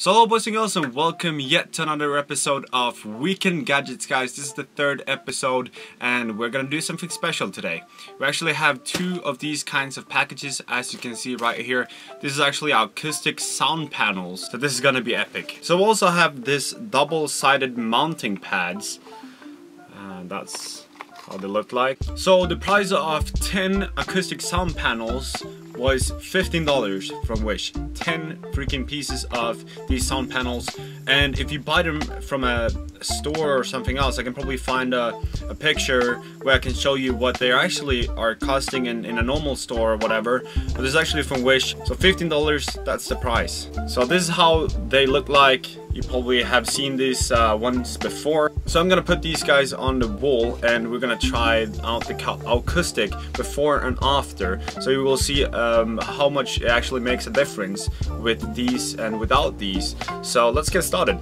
So hello boys and girls and welcome yet to another episode of Weekend Gadgets guys. This is the third episode and we're gonna do something special today. We actually have two of these kinds of packages as you can see right here. This is actually acoustic sound panels. So this is gonna be epic. So we also have this double-sided mounting pads. And that's how they look like. So the price of 10 acoustic sound panels was $15 from Wish. 10 freaking pieces of these sound panels. And if you buy them from a store or something else I can probably find a, a picture where I can show you what they actually are costing in, in a normal store or whatever. But this is actually from Wish so $15 that's the price. So this is how they look like you probably have seen these uh, ones before. So I'm gonna put these guys on the wall and we're gonna try out the acoustic before and after. So you will see um, how much it actually makes a difference with these and without these. So let's get started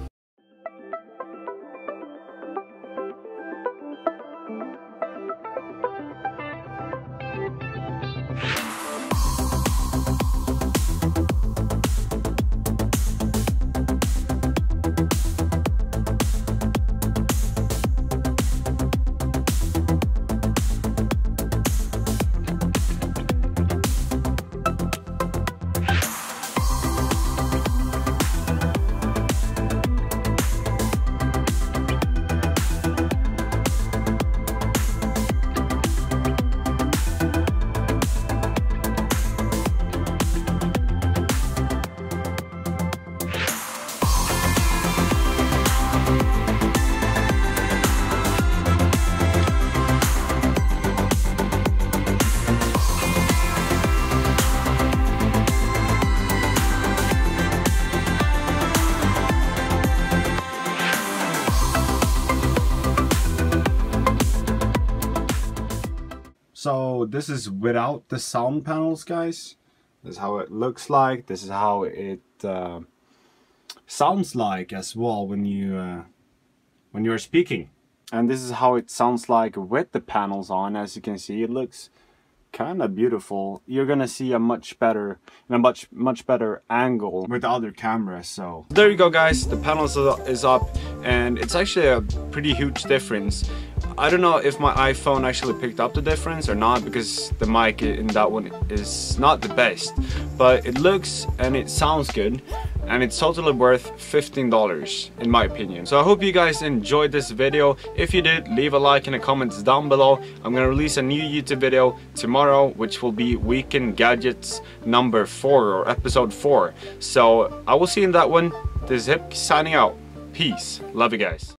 So this is without the sound panels, guys. This is how it looks like. This is how it uh, sounds like as well when you uh, when you're speaking. And this is how it sounds like with the panels on. As you can see, it looks kind of beautiful. You're gonna see a much better, and a much much better angle with the other cameras. So there you go, guys. The panels is up, and it's actually a pretty huge difference. I don't know if my iPhone actually picked up the difference or not because the mic in that one is not the best but it looks and it sounds good and it's totally worth $15 in my opinion. So I hope you guys enjoyed this video. If you did, leave a like in the comments down below. I'm gonna release a new YouTube video tomorrow which will be Weekend Gadgets number 4 or episode 4. So I will see you in that one. This is Hipks signing out. Peace. Love you guys.